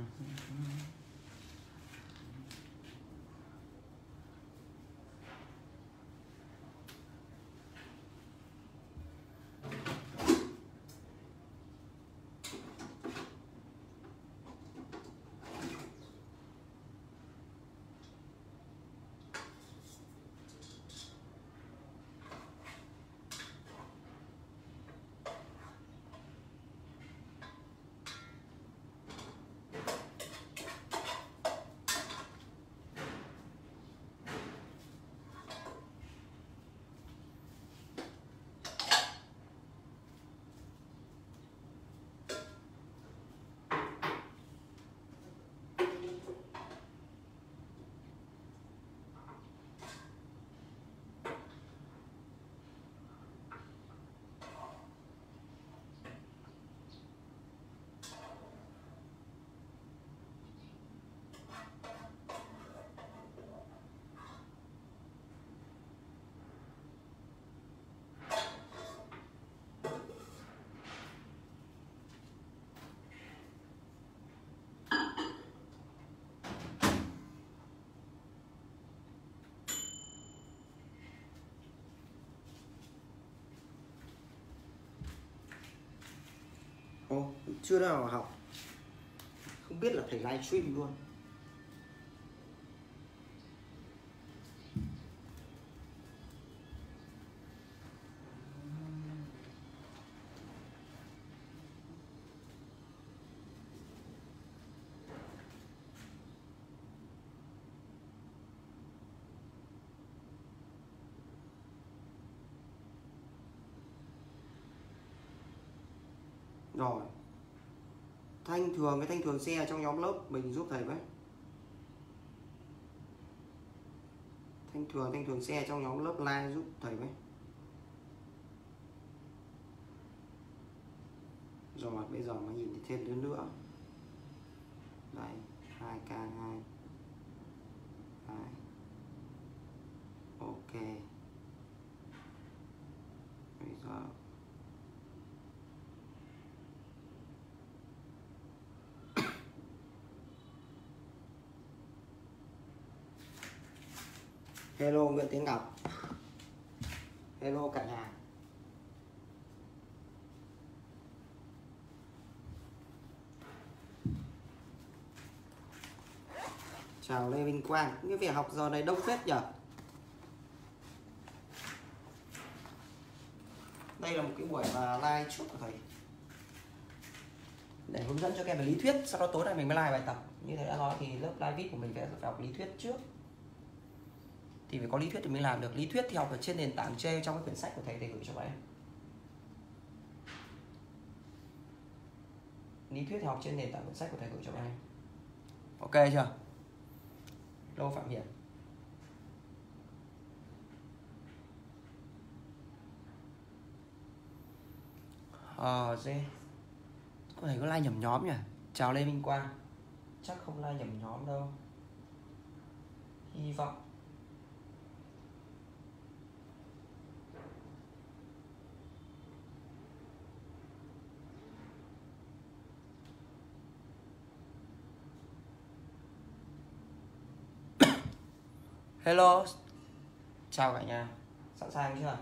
Mm-hmm. Chưa nào học Không biết là thầy livestream luôn. Rồi. Thanh thường, cái thanh thường xe trong nhóm lớp mình giúp thầy với. Thanh thường thanh thường xe trong nhóm lớp like giúp thầy với. Rồi bây giờ mà nhìn thêm đứa nữa. Đấy 2k2 Đấy. Ok Bây giờ Hello, Nguyễn Tiến Ngọc. Hello cả nhà. Chào Lê Vinh Quang. Cái việc học giờ này đông phết nhở? Đây là một cái buổi mà live trước của thầy. Để hướng dẫn cho các em về lý thuyết. Sau đó tối nay mình mới live bài tập. Như thầy đã nói thì lớp live viết của mình phải học lý thuyết trước thì phải có lý thuyết thì mới làm được. Lý thuyết thì học ở trên nền tảng chơi trong cái quyển sách của thầy thầy gửi cho các em lý thuyết thì học trên nền tảng quyển sách của thầy gửi cho các em ok chưa? Lô phạm hiển. Ờ dê có thể có like nhầm nhóm nhỉ? Chào lê minh quang. Chắc không like nhầm nhóm đâu. Hy vọng. Hello. Chào cả nhà. Sẵn sàng chưa?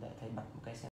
Để thầy bật một cái xem.